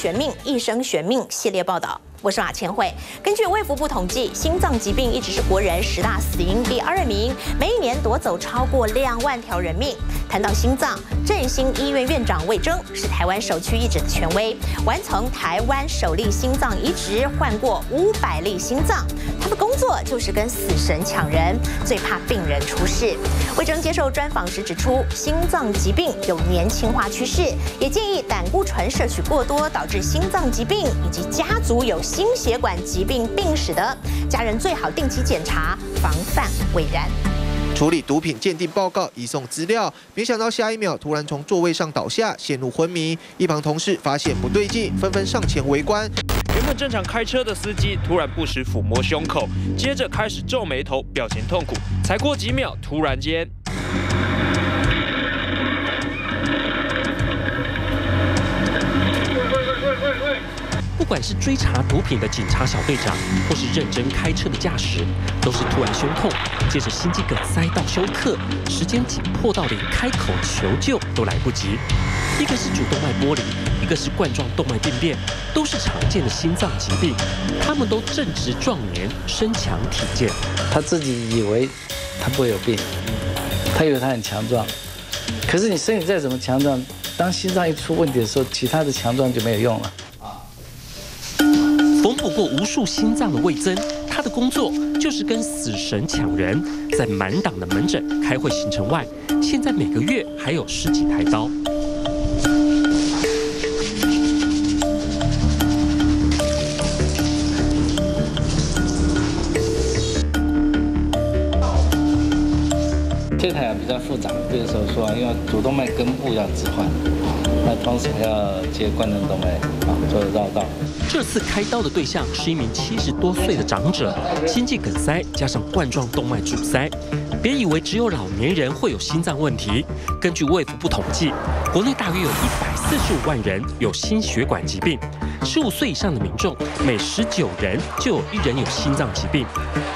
玄命，一生玄命系列报道。我是马千惠。根据卫福部统计，心脏疾病一直是国人十大死因第二名，每一年夺走超过两万条人命。谈到心脏，振兴医院院长魏征是台湾首屈一指的权威，完成台湾首例心脏移植，换过五百例心脏。他的工作就是跟死神抢人，最怕病人出事。魏征接受专访时指出，心脏疾病有年轻化趋势，也建议胆固醇摄取过多导致心脏疾病以及家族有心血管疾病病史的家人最好定期检查，防范未然。处理毒品鉴定报告，移送资料，没想到下一秒突然从座位上倒下，陷入昏迷。一旁同事发现不对劲，纷纷上前围观。原本正常开车的司机突然不时抚摸胸口，接着开始皱眉头，表情痛苦。才过几秒，突然间。不管是追查毒品的警察小队长，或是认真开车的驾驶，都是突然胸痛，接着心肌梗塞到休克，时间紧迫到连开口求救都来不及。一个是主动脉剥离，一个是冠状动脉病变，都是常见的心脏疾病。他们都正值壮年，身强体健。他自己以为他不会有病，他以为他很强壮。可是你身体再怎么强壮，当心脏一出问题的时候，其他的强壮就没有用了。缝补过无数心脏的魏增，他的工作就是跟死神抢人，在满档的门诊开会行程外，现在每个月还有十几台刀。这台比较复杂，这个手术啊，因为主动脉根部要置换，那同时还要接冠状动脉啊，做绕道。这次开刀的对象是一名七十多岁的长者，心肌梗塞加上冠状动脉阻塞。别以为只有老年人会有心脏问题，根据卫福部统计，国内大约有一百四十五万人有心血管疾病，十五岁以上的民众每十九人就有一人有心脏疾病。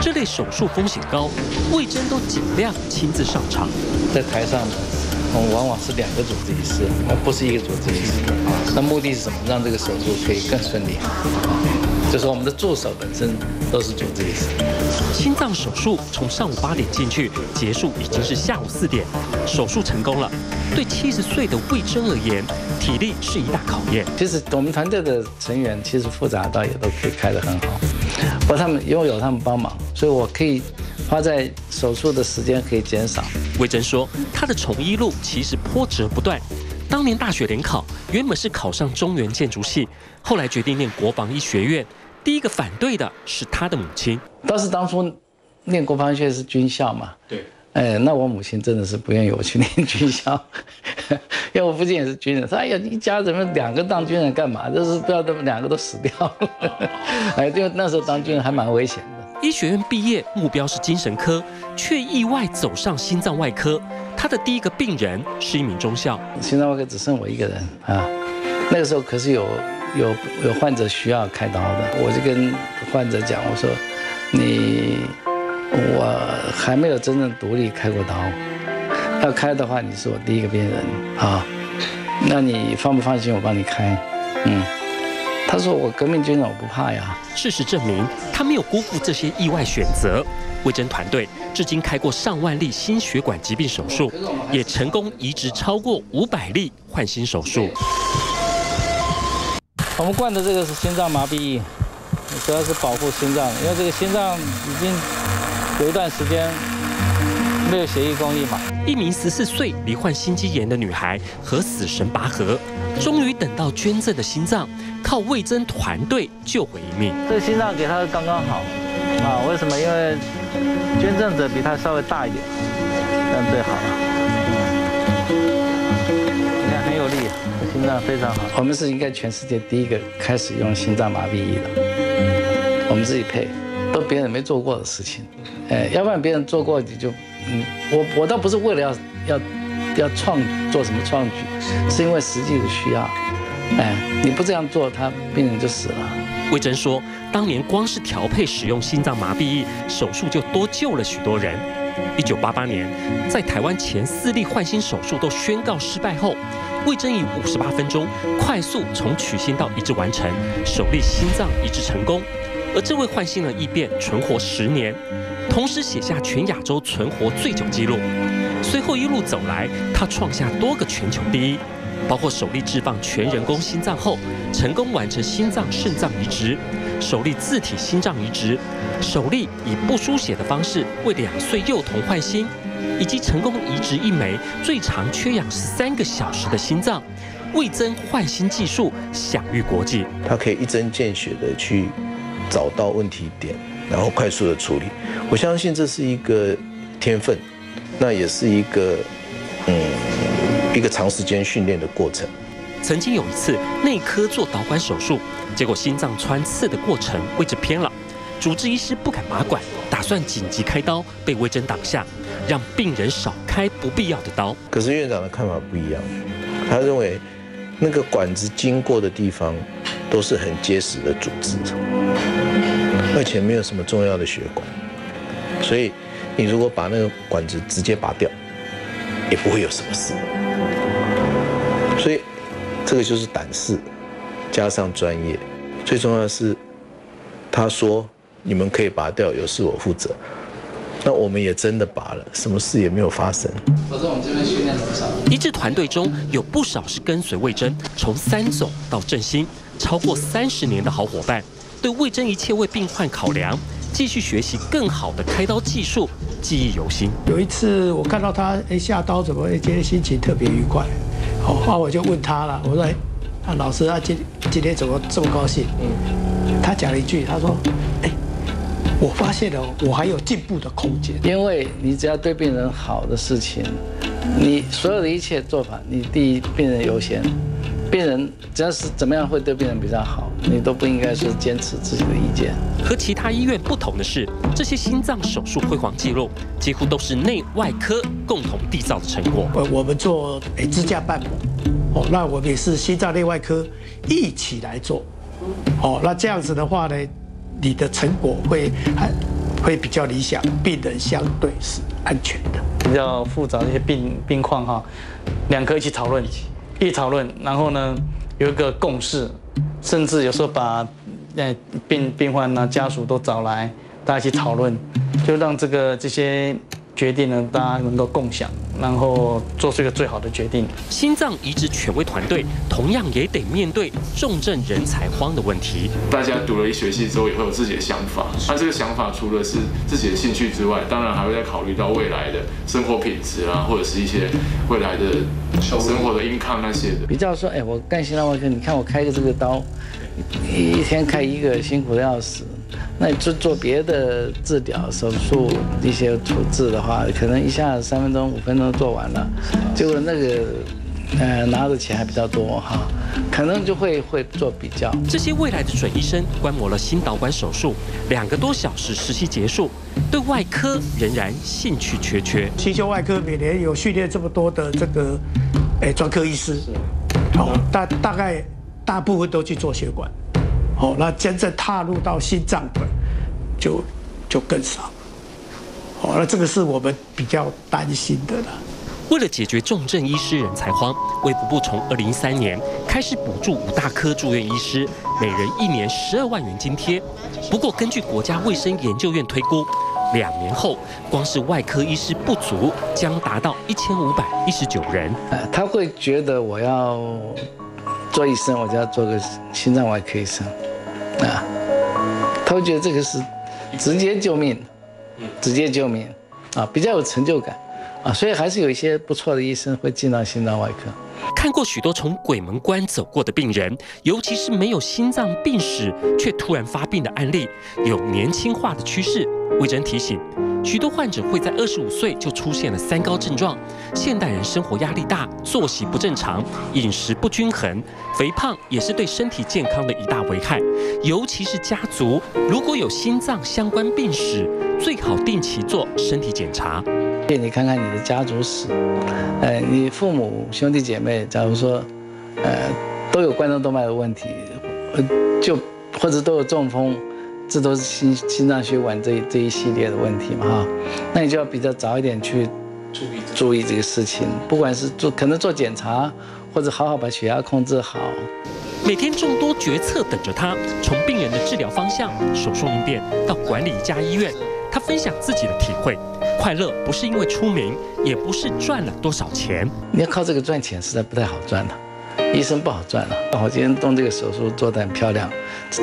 这类手术风险高，魏征都尽量亲自上场。在台上，我们往往是两个主治医师，而不是一个主治医师。那目的是什么？让这个手术可以更顺利。就是我们的助手本身都是主治医师。心脏手术从上午八点进去，结束已经是下午四点，手术成功了。对七十岁的魏征而言，体力是一大考验。其实我们团队的成员其实复杂到也都可以开得很好，不过他们因为有他们帮忙，所以我可以花在手术的时间可以减少。魏征说，他的从医路其实波折不断。当年大学联考，原本是考上中原建筑系，后来决定念国防医学院。第一个反对的是他的母亲。倒是当初念国防学院是军校嘛？对。哎，那我母亲真的是不愿意我去念军校，因为我父亲也是军人。说：“哎呀，一家怎么两个当军人干嘛？就是不要他们两个都死掉。”哎，就那时候当军人还蛮危险的。医学院毕业，目标是精神科，却意外走上心脏外科。他的第一个病人是一名中校。心脏外科只剩我一个人啊。那个时候可是有。有有患者需要开刀的，我就跟患者讲，我说，你我还没有真正独立开过刀，要开的话，你是我第一个病人啊，那你放不放心我帮你开？嗯，他说我革命军人，我不怕呀。事实证明，他没有辜负这些意外选择。魏征团队至今开过上万例心血管疾病手术，也成功移植超过五百例换心手术。我们灌的这个是心脏麻痹液，主要是保护心脏，因为这个心脏已经有一段时间没有血液供应嘛。一名十四岁罹患心肌炎的女孩和死神拔河，终于等到捐赠的心脏，靠魏征团队救回一命。这个心脏给她刚刚好啊？为什么？因为捐赠者比她稍微大一点，这样最好了。你看，很有力心脏非常好，我们是应该全世界第一个开始用心脏麻痹仪的，我们自己配，都别人没做过的事情，哎，要不然别人做过你就，嗯，我我倒不是为了要要要创做什么创举，是因为实际的需要，哎，你不这样做，他病人就死了。魏征说，当年光是调配使用心脏麻痹液，手术就多救了许多人。一九八八年，在台湾前四例换心手术都宣告失败后。魏征以五十八分钟快速从取心到移植完成，首例心脏移植成功。而这位换心的异变存活十年，同时写下全亚洲存活最久纪录。随后一路走来，他创下多个全球第一，包括首例置放全人工心脏后，成功完成心脏肾脏移植；首例自体心脏移植；首例以不输血的方式为两岁幼童换心，以及成功移植一枚最长缺氧十三个小时的心脏。魏增换心技术享誉国际，他可以一针见血的去找到问题点，然后快速的处理。我相信这是一个天分。那也是一个，嗯，一个长时间训练的过程。曾经有一次内科做导管手术，结果心脏穿刺的过程位置偏了，主治医师不敢拔管，打算紧急开刀，被魏征挡下，让病人少开不必要的刀。可是院长的看法不一样，他认为那个管子经过的地方都是很结实的组织，而且没有什么重要的血管，所以。你如果把那个管子直接拔掉，也不会有什么事。所以，这个就是胆识加上专业。最重要的是，他说你们可以拔掉，有事我负责。那我们也真的拔了，什么事也没有发生。我们这边训练了不少。一支团队中有不少是跟随魏征从三总到振兴超过三十年的好伙伴，对魏征一切为病患考量。继续学习更好的开刀技术，记忆犹新。有一次我看到他哎下刀怎么今天心情特别愉快，好，那我就问他了，我说，啊老师啊今今天怎么这么高兴？嗯，他讲了一句，他说，哎，我发现了我还有进步的空间。因为你只要对病人好的事情，你所有的一切做法，你第一病人优先。病人只要是怎么样会对病人比较好，你都不应该是坚持自己的意见。和其他医院不同的是，这些心脏手术辉煌记录几乎都是内外科共同缔造的成果。呃，我们做诶支架瓣膜，哦，那我们也是心脏内外科一起来做，哦，那这样子的话呢，你的成果会还会比较理想，病人相对是安全的。比较复杂的一些病病况哈，两科一起讨论。一讨论，然后呢，有一个共识，甚至有时候把，呃，病病患呢家属都找来，大家一起讨论，就让这个这些。决定呢，大家能够共享，然后做出一个最好的决定。心脏移植权威团队同样也得面对重症人才荒的问题。大家读了一学期之后，也会有自己的想法。那这个想法除了是自己的兴趣之外，当然还会再考虑到未来的生活品质啊，或者是一些未来的生活的 income 那些的。比较说，哎，我干心脏外科，你看我开个这个刀，一天开一个，辛苦的要死。那你做做别的治疗、手术一些处置的话，可能一下子三分钟、五分钟做完了，结果那个，呃，拿的钱还比较多哈，可能就会会做比较。这些未来的准医生观摩了心导管手术两个多小时，实习结束，对外科仍然兴趣缺缺。心胸外科每年有训练这么多的这个，哎，专科医师，好，大大概大部分都去做血管。哦，那真正踏入到心脏的，就就更少。哦，那这个是我们比较担心的了。为了解决重症医师人才荒，卫福部从二零一三年开始补助五大科住院医师，每人一年十二万元津贴。不过，根据国家卫生研究院推估，两年后光是外科医师不足，将达到一千五百一十九人。呃，他会觉得我要做医生，我就要做个心脏外科医生。啊，他会觉得这个是直接救命，直接救命，啊，比较有成就感，啊，所以还是有一些不错的医生会进到心脏外科。看过许多从鬼门关走过的病人，尤其是没有心脏病史却突然发病的案例，有年轻化的趋势。魏征提醒。许多患者会在二十五岁就出现了三高症状。现代人生活压力大，作息不正常，饮食不均衡，肥胖也是对身体健康的一大危害。尤其是家族如果有心脏相关病史，最好定期做身体检查。你看看你的家族史，呃，你父母兄弟姐妹，假如说，呃，都有冠状动脉的问题，呃，就或者都有中风。这都是心心脏血管这这一系列的问题嘛哈，那你就要比较早一点去注意注意这个事情，不管是做可能做检查，或者好好把血压控制好。每天众多决策等着他，从病人的治疗方向、手术应变到管理一家医院，他分享自己的体会。快乐不是因为出名，也不是赚了多少钱。你要靠这个赚钱，实在不太好赚了。医生不好赚了。我今天动这个手术做得很漂亮，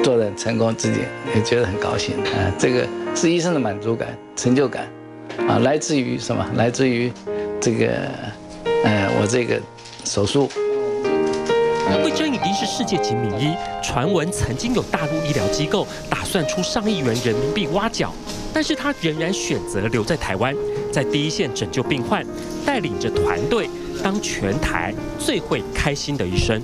做得很成功，自己也觉得很高兴。啊，这个是医生的满足感、成就感，啊，来自于什么？来自于这个，呃，我这个手术。魏征已经是世界级名医，传闻曾经有大陆医疗机构打算出上亿元人民币挖角，但是他仍然选择留在台湾，在第一线拯救病患，带领着团队当全台最会开心的医生。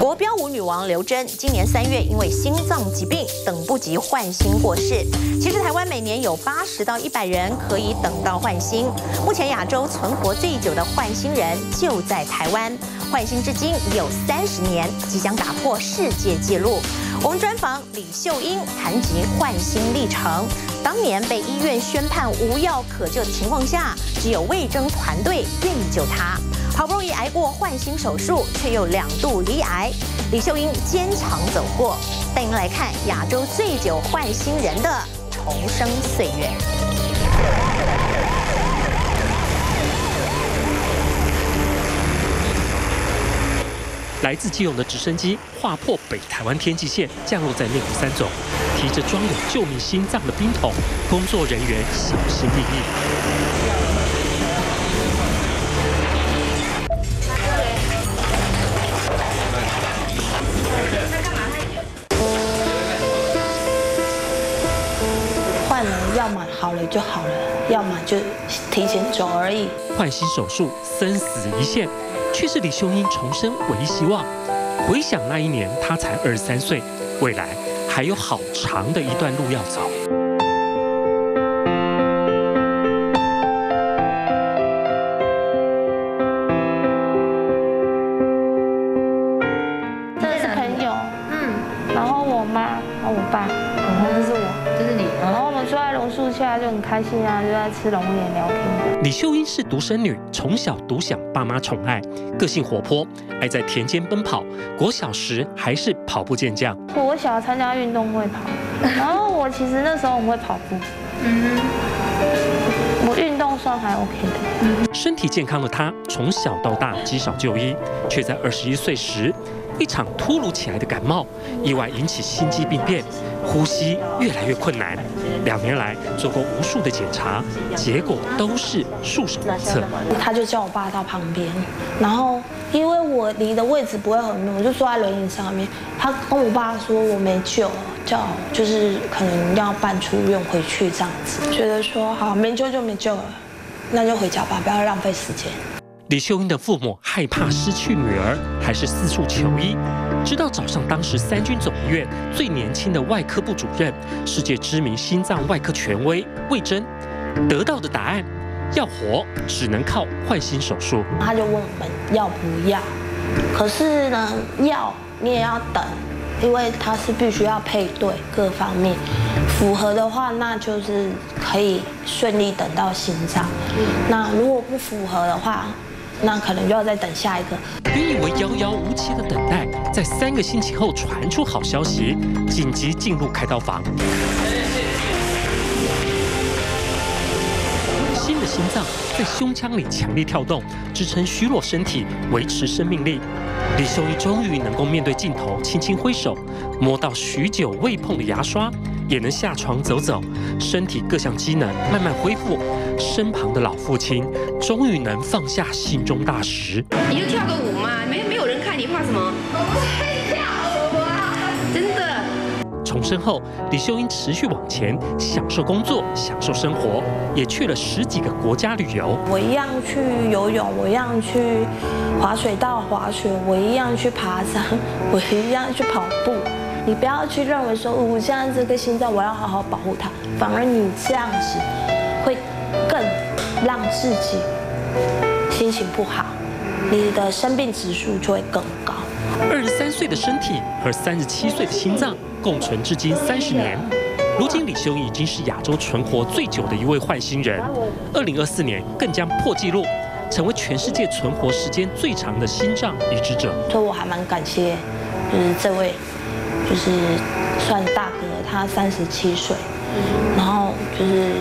国标舞女王刘真今年三月因为心脏疾病等不及换心过世。其实台湾每年有八十到一百人可以等到换心，目前亚洲存活最久的换心人就在台湾，换心至今已有三十年，即将打破世界纪录。我们专访李秀英谈及换心历程，当年被医院宣判无药可救的情况下，只有魏征团队愿意救他。好不容易挨过换心手术，却又两度离癌，李秀英坚强走过。带您来看亚洲最久换心人的重生岁月。来自基隆的直升机划破北台湾天际线，降落在内湖三总，提着装有救命心脏的冰桶，工作人员小心翼翼。要么好了就好了，要么就提前走而已。换心手术生死一线，却是李秀英重生唯一希望。回想那一年，她才二十三岁，未来还有好长的一段路要走。开心啊，就在吃龙眼聊天。李秀英是独生女，从小独享爸妈宠爱，个性活泼，爱在田间奔跑。国小时还是跑步健将。我小参加运动会跑，然后我其实那时候很会跑步，嗯，我运动算还 OK 的。身体健康的她，从小到大极少就医，却在二十一岁时，一场突如其来的感冒，意外引起心肌病变，呼吸越来越困难。两年来做过无数的检查，结果都是束手无策。他就叫我爸到旁边，然后因为我离的位置不会很远，我就坐在轮椅上面。他跟我爸说我没救了，叫就是可能要办出院回去这样子。觉得说好没救就没救了，那就回家吧，不要浪费时间。李秀英的父母害怕失去女儿，还是四处求医。直到找上当时三军总医院最年轻的外科部主任、世界知名心脏外科权威魏征，得到的答案：要活只能靠换心手术。他就问我们要不要，可是呢，要你也要等，因为他是必须要配对各方面符合的话，那就是可以顺利等到心脏。那如果不符合的话，那可能就要再等下一个。原以为遥遥无期的等待，在三个星期后传出好消息，紧急进入开刀房。新的心脏在胸腔里强烈跳动，支撑虚弱身体，维持生命力。李秀仪终于能够面对镜头，轻轻挥手，摸到许久未碰的牙刷，也能下床走走，身体各项机能慢慢恢复。身旁的老父亲终于能放下心中大石。你就跳个舞嘛，没没有人看你，怕什么？我不会跳舞啊，真的。重生后，李秀英持续往前，享受工作，享受生活，也去了十几个国家旅游。我一样去游泳，我一样去滑水道滑雪，我一样去爬山，我一样去跑步。你不要去认为说，我现在这个心脏，我要好好保护它，反而你这样子会更让自己心情不好，你的生病指数就会更高。二十三岁的身体和三十七岁的心脏共存至今三十年，如今李修已经是亚洲存活最久的一位换心人。二零二四年更将破纪录，成为全世界存活时间最长的心脏移植者。所以我还蛮感谢，就是这位，就是算大哥，他三十七岁，然后就是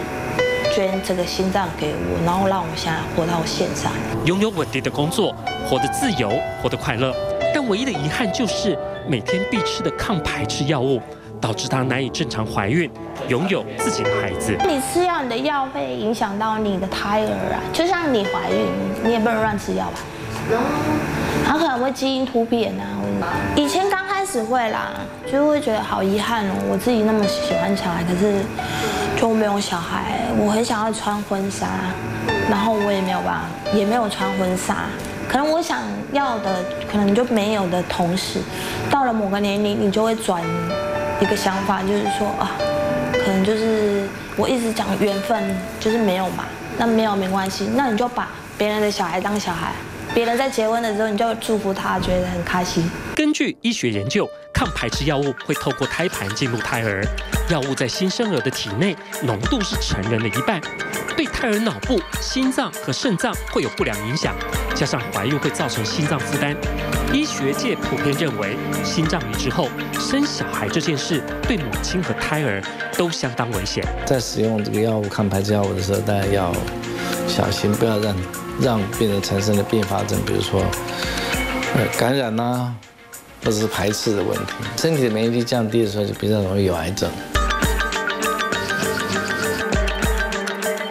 捐这个心脏给我，然后让我现在活到现在。拥有稳定的工作，活得自由，活得快乐，但唯一的遗憾就是每天必吃的抗排斥药物，导致他难以正常怀孕，拥有自己的孩子。你吃药，你的药会影响到你的胎儿啊，就像你怀孕，你也不能乱吃药吧？他可能会基因突变啊。以前刚开始会啦，就会觉得好遗憾哦，我自己那么喜欢小孩，可是就没有小孩，我很想要穿婚纱，然后我也没有办法，也没有穿婚纱。可能我想要的，可能就没有的同时，到了某个年龄，你就会转一个想法，就是说啊，可能就是我一直讲缘分，就是没有嘛，那没有没关系，那你就把别人的小孩当小孩。别人在结婚的时候，你就祝福他，觉得很开心。根据医学研究，抗排斥药物会透过胎盘进入胎儿，药物在新生儿的体内浓度是成人的一半，对胎儿脑部、心脏和肾脏会有不良影响，加上怀孕会造成心脏负担。医学界普遍认为，心脏移植后生小孩这件事对母亲和胎儿都相当危险。在使用这个药物抗排斥药物的时候，大家要小心，不要让。让病人产生了并发症，比如说，呃，感染呐，或者是排斥的问题。身体的免疫力降低的时候，就比较容易有癌症。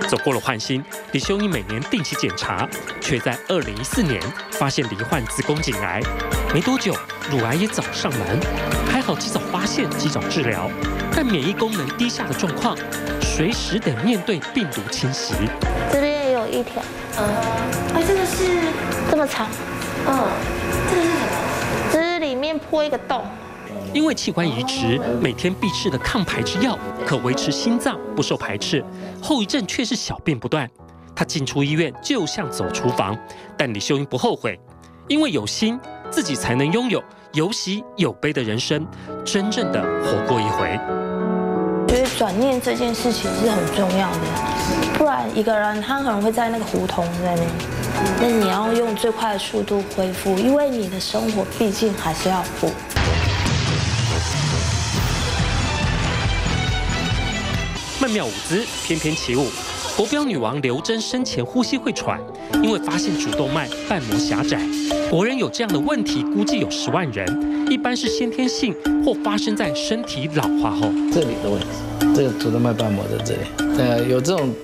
走过了换心，李秀英每年定期检查，却在二零一四年发现罹患子宫颈癌，没多久乳癌也找上门，还好及早发现，及早治疗。但免疫功能低下的状况，随时得面对病毒侵袭。一条。嗯，哎，这个是这么长，嗯，这个是什么？这是里面破一个洞。因为器官移植每天必吃的抗排斥药，可维持心脏不受排斥，后遗症却是小便不断。他进出医院就像走厨房，但李秀英不后悔，因为有心，自己才能拥有有喜有悲的人生，真正的活过一回。觉得转念这件事情是很重要的，不然一个人他可能会在那个胡同在那，那你要用最快的速度恢复，因为你的生活毕竟还是要过。曼妙舞姿，翩翩起舞。国标女王刘真生前呼吸会喘，因为发现主动脉瓣膜狭窄。国人有这样的问题，估计有十万人，一般是先天性或发生在身体老化后。这里的问题，这个主动脉瓣膜在这里，呃，有这种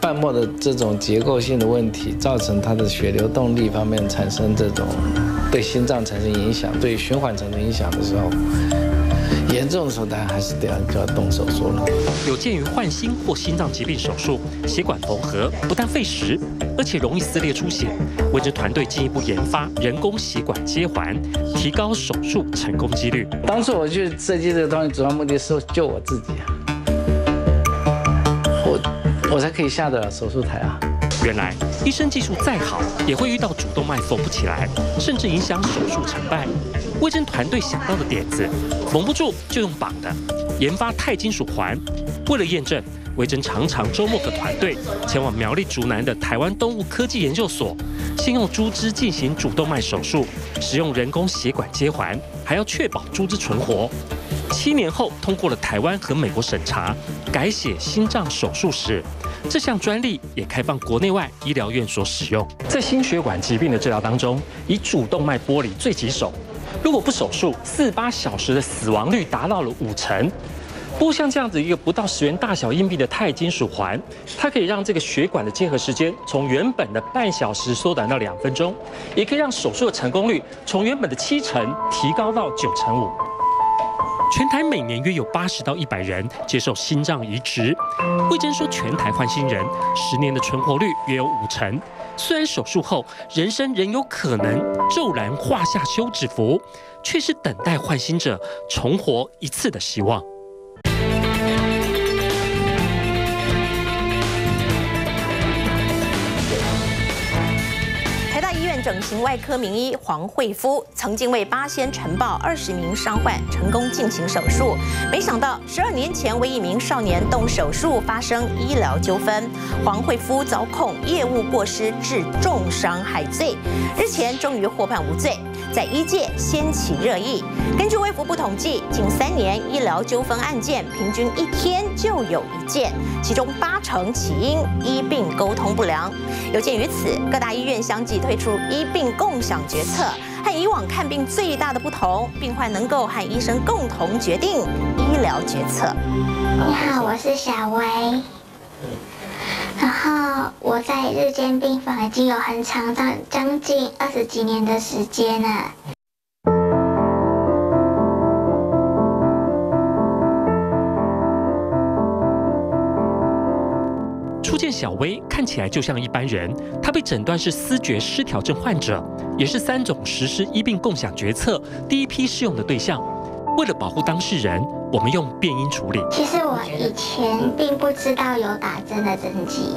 瓣膜的这种结构性的问题，造成它的血流动力方面产生这种对心脏产生影响，对循环产生影响的时候。严重的时候，当然还是得要就要动手术了。有鉴于换心或心脏疾病手术，血管缝合不但费时，而且容易撕裂出血。为这团队进一步研发人工血管接环，提高手术成功几率。当初我去设计这个东西，主要目的是救我自己啊，我才可以下的手术台啊。原来医生技术再好，也会遇到主动脉缝不起来，甚至影响手术成败。魏征团队想到的点子，缝不住就用绑的，研发钛金属环。为了验证，魏征常常周末和团队前往苗栗竹南的台湾动物科技研究所，先用猪只进行主动脉手术，使用人工血管接环，还要确保猪只存活。七年后通过了台湾和美国审查，改写心脏手术时，这项专利也开放国内外医疗院所使用。在心血管疾病的治疗当中，以主动脉剥离最棘手。如果不手术，四八小时的死亡率达到了五成。不过像这样子一个不到十元大小硬币的钛金属环，它可以让这个血管的结合时间从原本的半小时缩短到两分钟，也可以让手术的成功率从原本的七成提高到九成五。全台每年约有八十到一百人接受心脏移植。魏征说，全台换心人十年的存活率约有五成。虽然手术后人生仍有可能骤然画下休止符，却是等待换心者重活一次的希望。外科名医黄惠夫曾经为八仙晨报二十名伤患成功进行手术，没想到十二年前为一名少年动手术发生医疗纠纷，黄惠夫遭控业务过失致重伤害罪，日前终于获判无罪。在医界掀起热议。根据卫福部统计，近三年医疗纠纷案件平均一天就有一件，其中八成起因医病沟通不良。有鉴于此，各大医院相继推出医病共享决策。和以往看病最大的不同，病患能够和医生共同决定医疗决策。你好，我是小薇。然后我在日间病房已经有很长的将近二十几年的时间了。初见小薇看起来就像一般人，她被诊断是思觉失调症患者，也是三种实施医病共享决策第一批适用的对象。为了保护当事人，我们用变音处理。其实我以前并不知道有打针的针剂，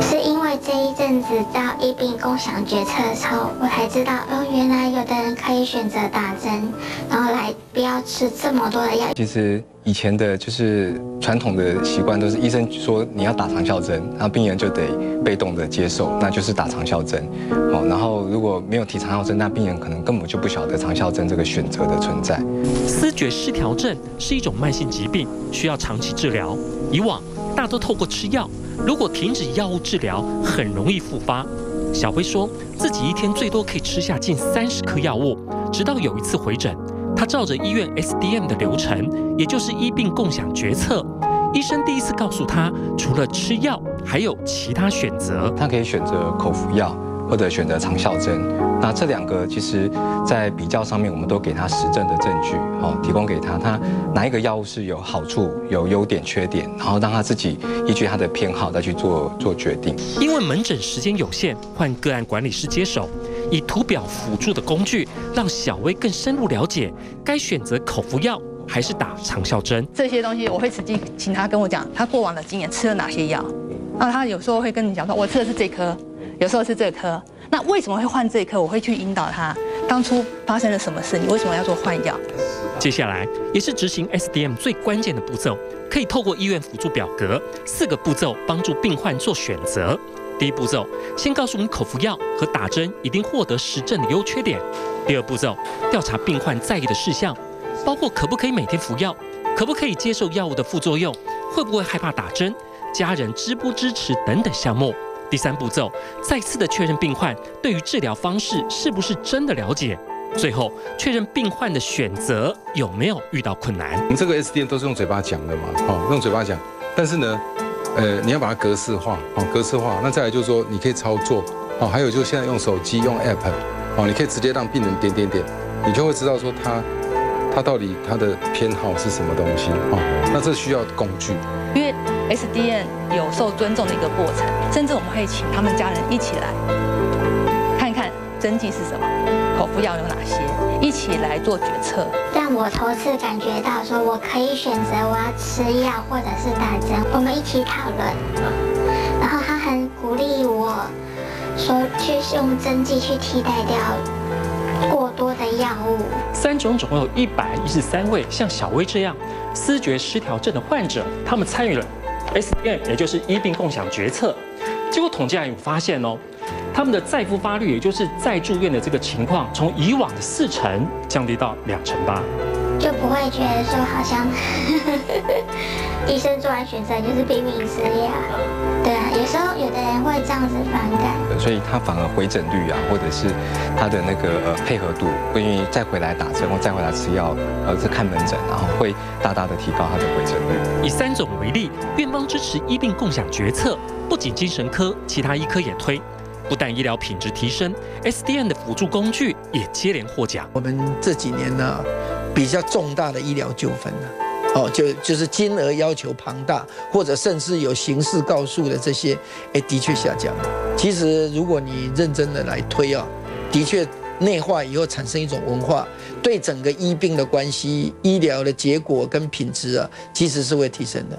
是因为这一阵子到医病共享决策的时候，我才知道哦，原来有的人可以选择打针，然后来不要吃这么多的药。其实以前的就是传统的习惯都是医生说你要打长效针，然后病人就得被动的接受，那就是打长效针。哦，然后如果没有提长效针，那病人可能根本就不晓得长效针这个选择的存在。思觉失调症是一种慢性疾病，需要长期治疗。以往大多透过吃药，如果停止药物治疗，很容易复发。小辉说自己一天最多可以吃下近三十颗药物，直到有一次回诊，他照着医院 SDM 的流程，也就是医病共享决策，医生第一次告诉他，除了吃药，还有其他选择。他可以选择口服药。或者选择长效针，那这两个其实，在比较上面，我们都给他实证的证据，好，提供给他，他哪一个药物是有好处、有优点、缺点，然后让他自己依据他的偏好再去做做决定。因为门诊时间有限，换个案管理师接手，以图表辅助的工具，让小薇更深入了解该选择口服药还是打长效针。这些东西我会实际请他跟我讲，他过往的经验吃了哪些药，那他有时候会跟你讲说，我吃的是这颗。有时候是这颗，那为什么会换这颗？我会去引导他，当初发生了什么事？你为什么要做换药？接下来也是执行 SDM 最关键的步骤，可以透过医院辅助表格四个步骤帮助病患做选择。第一步骤，先告诉你口服药和打针一定获得实证的优缺点。第二步骤，调查病患在意的事项，包括可不可以每天服药，可不可以接受药物的副作用，会不会害怕打针，家人支不支持等等项目。第三步骤，再次的确认病患对于治疗方式是不是真的了解，最后确认病患的选择有没有遇到困难。我们这个 S D N 都是用嘴巴讲的嘛，哦，用嘴巴讲，但是呢，呃，你要把它格式化，哦，格式化。那再来就是说，你可以操作，哦，还有就是现在用手机用 App，哦，你可以直接让病人点点点，你就会知道说他他到底他的偏好是什么东西，哦，那这需要工具。因为 SDN 有受尊重的一个过程，甚至我们会请他们家人一起来看看针剂是什么，口服药有哪些，一起来做决策。让我头次感觉到说，我可以选择我要吃药或者是打针，我们一起讨论。然后他很鼓励我说，去用针剂去替代掉过多的药物。三种总共有一百一十三位，像小薇这样。思觉失调症的患者，他们参与了 SDM，也就是一病共享决策。结果统计还有发现哦，他们的再复发率，也就是再住院的这个情况，从以往的四成降低到两成八。就不会觉得说好像 医生做完选择就是拼命吃药，对啊，有时候有的人会这样子反感，所以他反而回诊率啊，或者是他的那个呃配合度，不愿意再回来打针或再回来吃药，而是看门诊，然后会大大的提高他的回诊率。以三种为例，院方支持医病共享决策，不仅精神科，其他医科也推。不但医疗品质提升，SDN 的辅助工具也接连获奖。我们这几年呢，比较重大的医疗纠纷呢，哦，就就是金额要求庞大，或者甚至有刑事告诉的这些，哎，的确下降。其实如果你认真的来推啊，的确内化以后产生一种文化，对整个医病的关系、医疗的结果跟品质啊，其实是会提升的。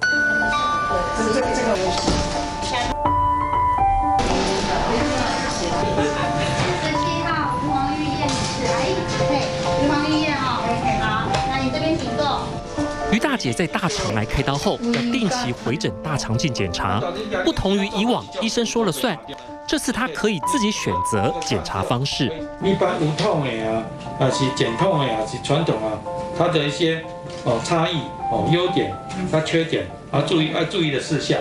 姐在大肠来开刀后，要定期回诊大肠镜检查。不同于以往医生说了算，这次她可以自己选择检查方式。一般无痛的啊，还是减痛的，啊是传统啊，它的一些哦差异哦优点，它缺点啊注意要注意的事项。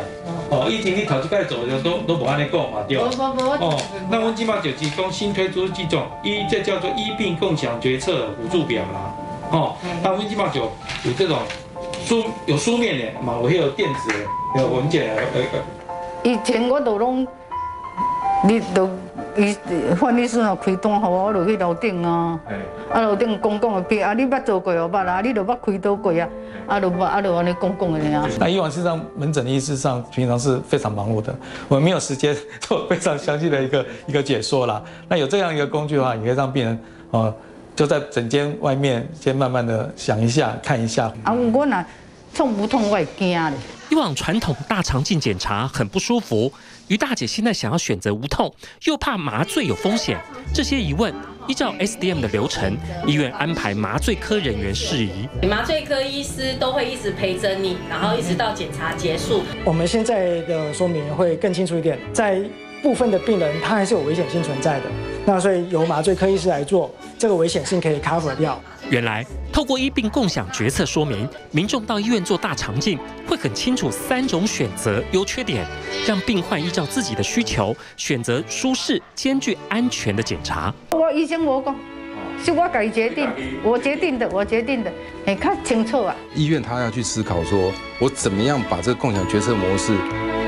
哦，以前你头一摆做的都都无安尼讲嘛，对吧？哦，那我们今嘛就提供新推出几种，一这叫做医病共享决策辅助表啦。哦，那我们今嘛就有这种书有书面的嘛，有有电子的有文件的。以前我都拢，你都伊范医师哦开单给我，我就去楼顶啊。啊，楼顶公共的病啊，你捌做过哦，捌啦，你都捌开刀过啊。啊，就啊，就安尼公共的呀。那以往事实上，门诊的医师上平常是非常忙碌的，我们没有时间 做非常详细的一个一个解说啦。那有这样一个工具的话，也可以让病人哦，就在整间外面先慢慢的想一下，看一下。啊，我那痛不痛我会惊嘞。以往传统大肠镜检查很不舒服，于大姐现在想要选择无痛，又怕麻醉有风险，这些疑问。依照 SDM 的流程，医院安排麻醉科人员事宜。麻醉科医师都会一直陪着你，然后一直到检查结束。我们现在的说明会更清楚一点，在部分的病人他还是有危险性存在的，那所以由麻醉科医师来做，这个危险性可以 cover 掉。原来透过医病共享决策说明，民众到医院做大肠镜会很清楚三种选择优缺点，让病患依照自己的需求选择舒适兼具安全的检查。我医生我讲，是我己决定，我决定的，我决定的，你看清楚啊。医院他要去思考说，我怎么样把这个共享决策模式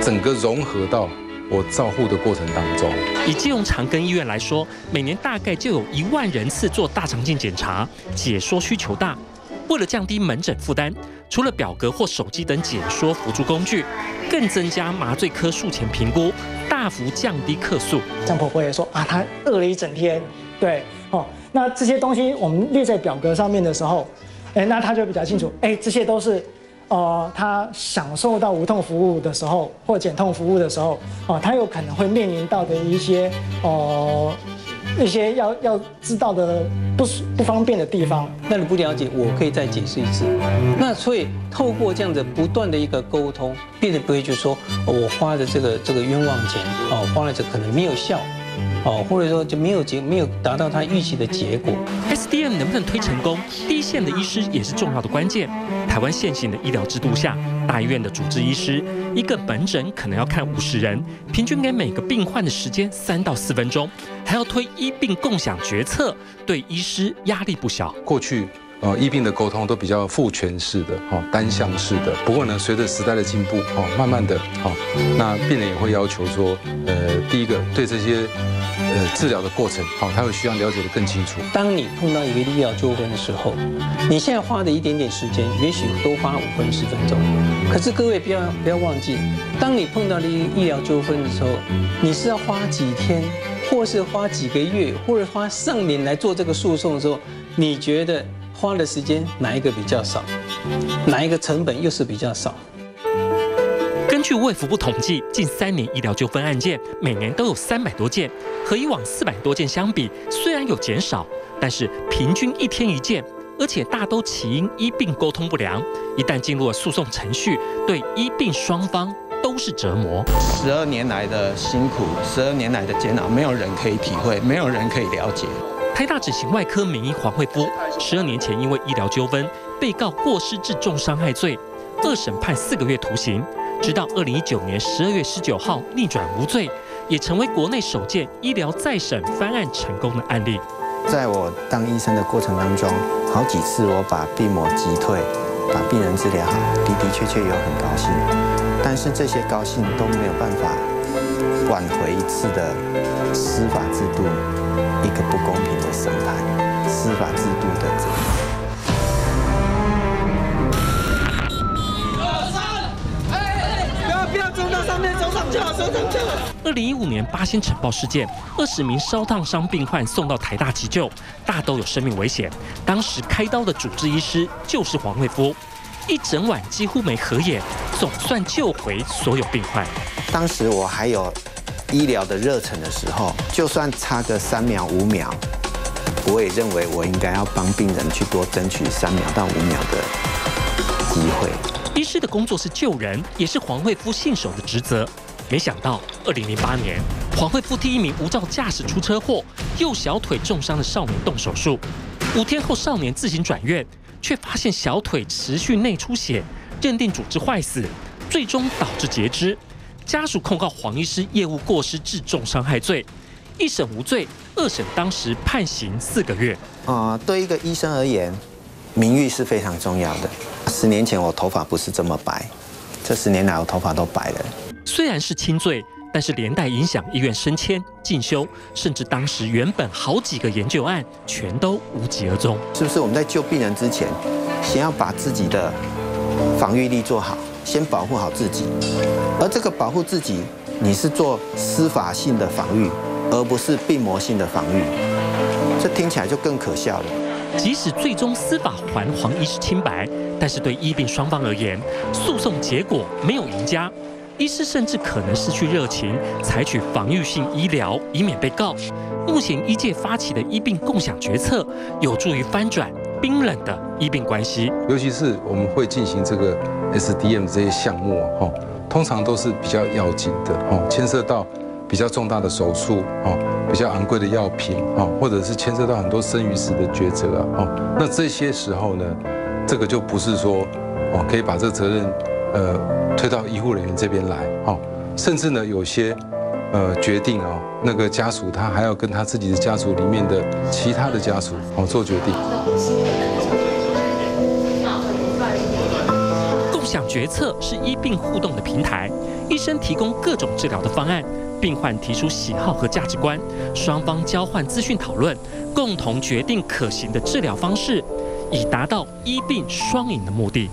整个融合到。我照护的过程当中，以基隆长庚医院来说，每年大概就有一万人次做大肠镜检查，解说需求大。为了降低门诊负担，除了表格或手机等解说辅助工具，更增加麻醉科术前评估，大幅降低客诉。张婆婆也说啊，她饿了一整天，对，哦，那这些东西我们列在表格上面的时候，哎，那她就比较清楚，哎，这些都是。呃，他享受到无痛服务的时候，或减痛服务的时候，哦，他有可能会面临到的一些呃一些要要知道的不不方便的地方。那你不了解，我可以再解释一次。那所以透过这样子不断的一个沟通，病人不会就说，我花的这个这个冤枉钱，哦，花了这可能没有效。哦，或者说就没有结没有达到他预期的结果。SDM 能不能推成功，第一线的医师也是重要的关键。台湾现行的医疗制度下，大医院的主治医师一个门诊可能要看五十人，平均给每个病患的时间三到四分钟，还要推医病共享决策，对医师压力不小。过去。呃，医病的沟通都比较父权式的，哈，单向式的。不过呢，随着时代的进步，哦，慢慢的，哈，那病人也会要求说，呃，第一个对这些，呃，治疗的过程，好，他会需要了解的更清楚。当你碰到一个医疗纠纷的时候，你现在花的一点点时间，也许多花五分十分钟。可是各位不要不要忘记，当你碰到了医医疗纠纷的时候，你是要花几天，或是花几个月，或者花上年来做这个诉讼的时候，你觉得？花的时间哪一个比较少？哪一个成本又是比较少？根据卫福部统计，近三年医疗纠纷案件每年都有三百多件，和以往四百多件相比，虽然有减少，但是平均一天一件，而且大都起因医病沟通不良。一旦进入了诉讼程序，对医病双方都是折磨。十二年来的辛苦，十二年来的煎熬，没有人可以体会，没有人可以了解。台大整形外科名医黄惠夫，十二年前因为医疗纠纷被告过失致重伤害罪，二审判四个月徒刑，直到二零一九年十二月十九号逆转无罪，也成为国内首件医疗再审翻案成功的案例。在我当医生的过程当中，好几次我把病魔击退，把病人治疗好，的的确确有很高兴，但是这些高兴都没有办法挽回一次的司法制度。一个不公平的审判，司法制度的责二零一五年八仙尘爆事件，二十名烧烫伤病患送到台大急救，大都有生命危险。当时开刀的主治医师就是黄惠夫，一整晚几乎没合眼，总算救回所有病患。当时我还有。医疗的热忱的时候，就算差个三秒五秒，我也认为我应该要帮病人去多争取三秒到五秒的机会。医师的工作是救人，也是黄惠夫信守的职责。没想到，二零零八年，黄慧夫替一名无照驾驶出车祸，右小腿重伤的少年动手术。五天后，少年自行转院，却发现小腿持续内出血，认定组织坏死，最终导致截肢。家属控告黄医师业务过失致重伤害罪，一审无罪，二审当时判刑四个月。啊，对一个医生而言，名誉是非常重要的。十年前我头发不是这么白，这十年来我头发都白了。虽然是轻罪，但是连带影响医院升迁、进修，甚至当时原本好几个研究案全都无疾而终。是不是我们在救病人之前，先要把自己的防御力做好，先保护好自己？而这个保护自己，你是做司法性的防御，而不是病魔性的防御。这听起来就更可笑了。即使最终司法还黄医师清白，但是对医病双方而言，诉讼结果没有赢家。医师甚至可能失去热情，采取防御性医疗，以免被告。目前医界发起的医病共享决策，有助于翻转冰冷的医病关系。尤其是我们会进行这个 SDM 这些项目哈，通常都是比较要紧的哈，牵涉到比较重大的手术哈，比较昂贵的药品哈，或者是牵涉到很多生与死的抉择啊哈。那这些时候呢，这个就不是说哦可以把这个责任呃。推到医护人员这边来，哦，甚至呢，有些呃决定哦，那个家属他还要跟他自己的家属里面的其他的家属哦做决定。共享决策是医病互动的平台，医生提供各种治疗的方案，病患提出喜好和价值观，双方交换资讯讨论，共同决定可行的治疗方式，以达到医病双赢的目的。